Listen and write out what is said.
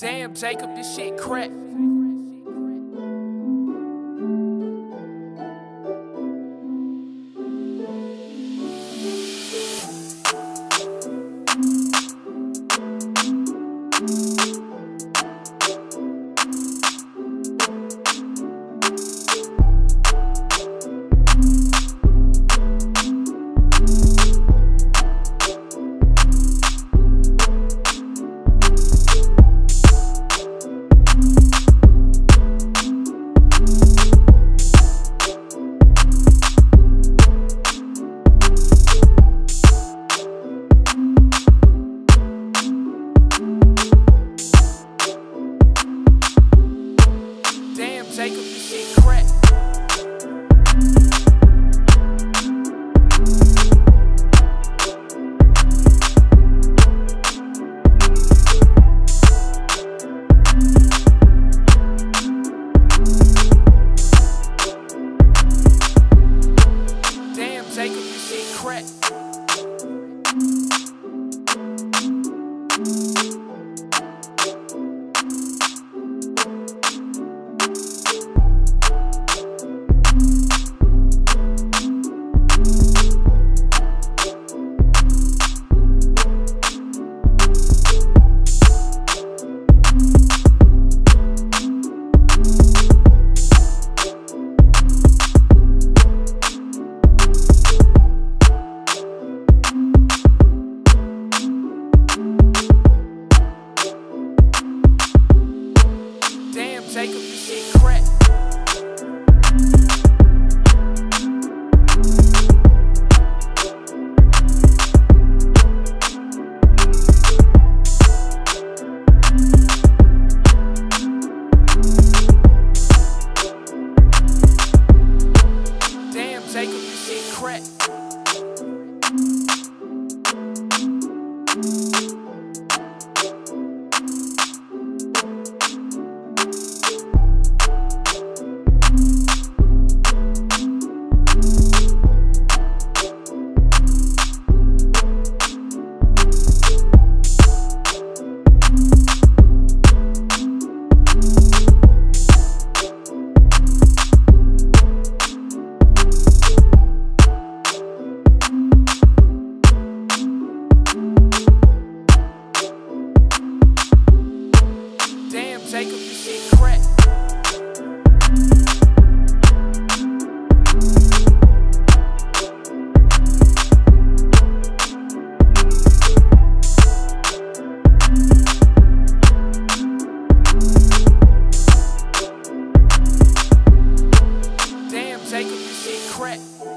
Damn, Jacob, this shit crack. Crack. Jacob, this shit crack. Shit crack.